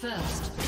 First,